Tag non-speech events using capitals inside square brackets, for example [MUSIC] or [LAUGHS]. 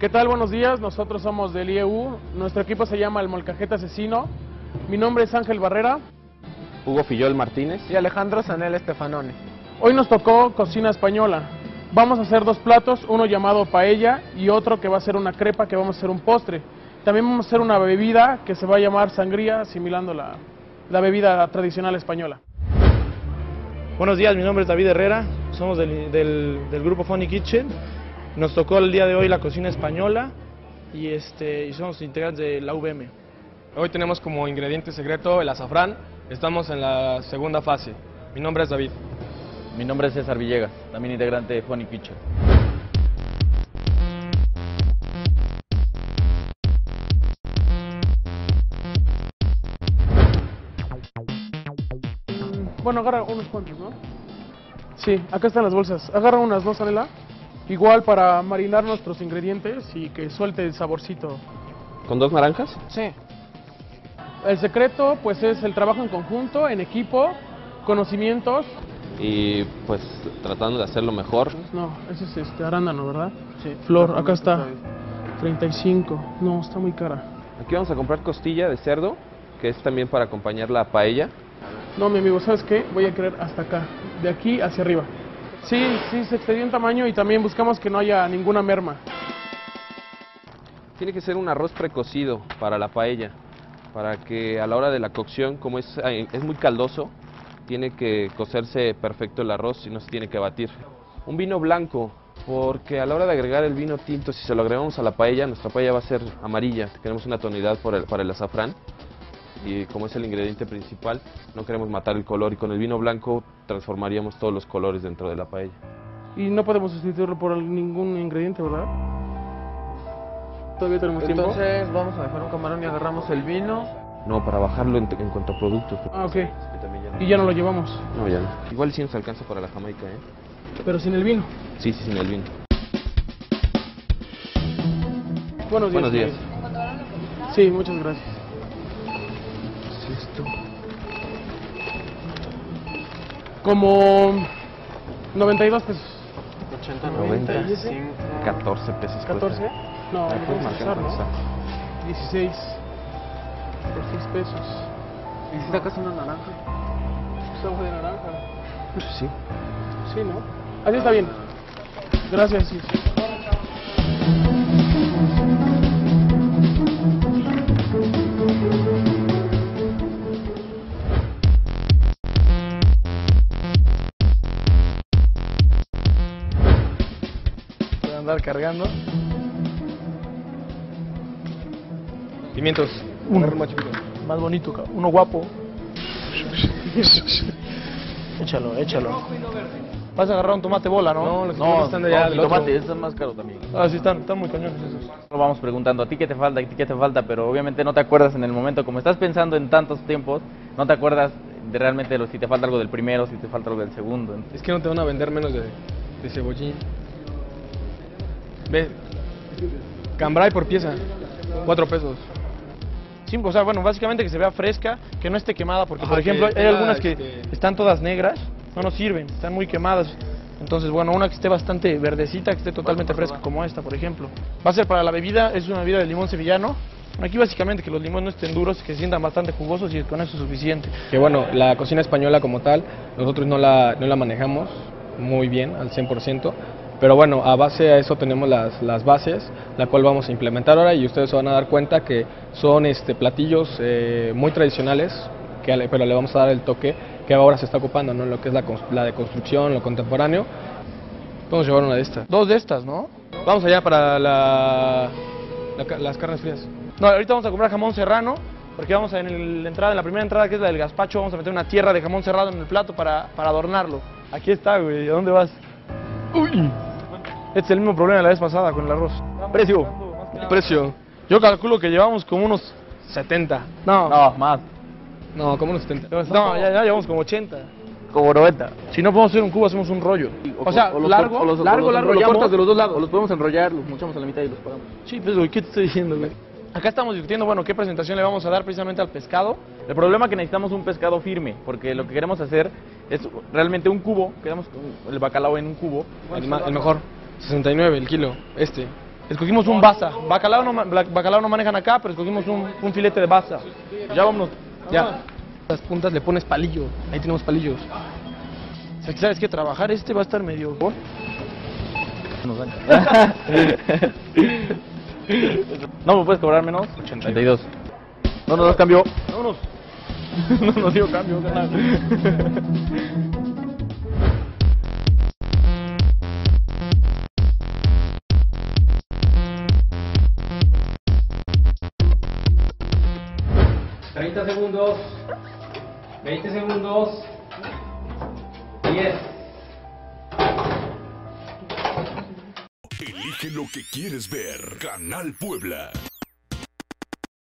¿Qué tal? Buenos días. Nosotros somos del IEU. Nuestro equipo se llama el Molcajete Asesino. Mi nombre es Ángel Barrera. Hugo Fillol Martínez. Y Alejandro Sanel Estefanone. Hoy nos tocó cocina española. Vamos a hacer dos platos, uno llamado paella y otro que va a ser una crepa que vamos a hacer un postre. También vamos a hacer una bebida que se va a llamar sangría, asimilando la, la bebida tradicional española. Buenos días, mi nombre es David Herrera, somos del, del, del grupo Funny Kitchen. Nos tocó el día de hoy la cocina española y, este, y somos integrantes de la UVM. Hoy tenemos como ingrediente secreto el azafrán. Estamos en la segunda fase. Mi nombre es David. Mi nombre es César Villegas, también integrante de Funny Kitchen. Bueno, agarra unos cuantos, ¿no? Sí, acá están las bolsas. Agarra unas, ¿no, Sanela? Igual para marinar nuestros ingredientes y que suelte el saborcito. ¿Con dos naranjas? Sí. El secreto, pues, es el trabajo en conjunto, en equipo, conocimientos. Y pues tratando de hacerlo mejor. No, ese es este arándano, ¿verdad? Sí. Flor, acá está. 35. No, está muy cara. Aquí vamos a comprar costilla de cerdo, que es también para acompañar la paella. No, mi amigo, ¿sabes qué? Voy a querer hasta acá, de aquí hacia arriba. Sí, sí, se excedió en tamaño y también buscamos que no haya ninguna merma. Tiene que ser un arroz precocido para la paella, para que a la hora de la cocción, como es, es muy caldoso, tiene que cocerse perfecto el arroz y no se tiene que batir. Un vino blanco, porque a la hora de agregar el vino tinto, si se lo agregamos a la paella, nuestra paella va a ser amarilla. Queremos una tonalidad por el, para el azafrán y como es el ingrediente principal, no queremos matar el color y con el vino blanco transformaríamos todos los colores dentro de la paella. Y no podemos sustituirlo por ningún ingrediente, ¿verdad? Todavía tenemos tiempo. Entonces vamos a dejar un camarón y agarramos el vino. No, para bajarlo en, en cuanto a productos. Ah, ok. ya no- Y ya no lo llevamos. No, ya no. Igual sí nos alcanza para la jamaica, ¿eh? Pero sin el vino. Sí, sí, sin el vino. Buenos días. Buenos días. Sí, muchas gracias. Como 92 pesos. 80, 90, 95. 14 pesos. 14. cuesta. No, Ah, no puedes marcar ¿no? esa. 16 por 6 pesos. ¿Y si sacas una naranja? Es hoja de naranja. Pues sí. Sí, ¿no? Así está bien. Gracias. sí. Andar cargando. Pimientos. Uno. Más bonito, cabrón. uno guapo. échalo, échalo. Vas a agarrar un tomate bola, ¿no? No, los No, tomates están de allá no, tomate, ese es más caro también. Ah, sí, están, están muy cañones esos. Lo vamos preguntando, ¿a ti qué te falta? ¿A ti qué te falta? Pero obviamente no te acuerdas en el momento, como estás pensando en tantos tiempos, no te acuerdas de realmente lo, si te falta algo del primero, si te falta algo del segundo. Entonces, Es que no te van a vender menos de, de cebollín. Ve. Cambray por pieza. Cuatro pesos. Sí, o sea, bueno, básicamente que se vea fresca, que no esté quemada, porque Ajá, por ejemplo que hay algunas que este- están todas negras, no nos sirven, están muy quemadas. Entonces, bueno, una que esté bastante verdecita, que esté totalmente fresca, como esta, por ejemplo. Va a ser para la bebida, es una bebida de limón sevillano. Aquí básicamente que los limones no estén duros, que se sientan bastante jugosos y con eso es suficiente. Que bueno, la cocina española como tal, nosotros no la, no la manejamos muy bien, al 100%. Pero bueno, a base a eso tenemos las, las bases, la cual vamos a implementar ahora y ustedes se van a dar cuenta que son este, platillos eh, muy tradicionales, que, pero le vamos a dar el toque que ahora se está ocupando, ¿no? Lo que es la, la de construcción, lo contemporáneo. Vamos a llevar una de estas. Dos de estas, ¿no? Vamos allá para la, las carnes frías. No, ahorita vamos a comprar jamón serrano, porque vamos a, en el- la entrada, en la primera entrada que es la del gazpacho, vamos a meter una tierra de jamón serrano en el plato para, para adornarlo. Aquí está, güey, ¿a dónde vas? Uy. Este es el mismo problema de la vez pasada con el arroz. Precio. Precio. Yo calculo que llevamos como unos 70. No, no, no, más, No, como unos 70. ya, ya llevamos como 80. como 90. Si no podemos hacer un cubo, hacemos un rollo. O sea, los- largo, o los- o largo, los largo, cortas de los dos O lados. los podemos enrollar, los mochamos a la mitad y los pagamos. Sí, pues, güey, ¿qué te estoy diciendo, güey? Acá estamos discutiendo, bueno, qué presentación le vamos a dar precisamente al pescado. El problema es que necesitamos un pescado firme, porque lo que queremos hacer es realmente un cubo, queremos con el bacalao en un cubo. El mejor. 69 el kilo. Este. Escogimos un baza. Bacalao no, bacalao no manejan acá, pero escogimos un, un filete de baza. Ya vámonos. Ya. Las puntas le pones palillo. Ahí tenemos palillos. O sea, que ¿Sabes qué? Trabajar este va a estar medio... [LAUGHS] No me puedes cobrar menos. 82. No nos das cambio. Vámonos. [LAUGHS] no nos dio cambio, segundos. 20 segundos. 10. Elige lo que quieres ver. Canal Puebla.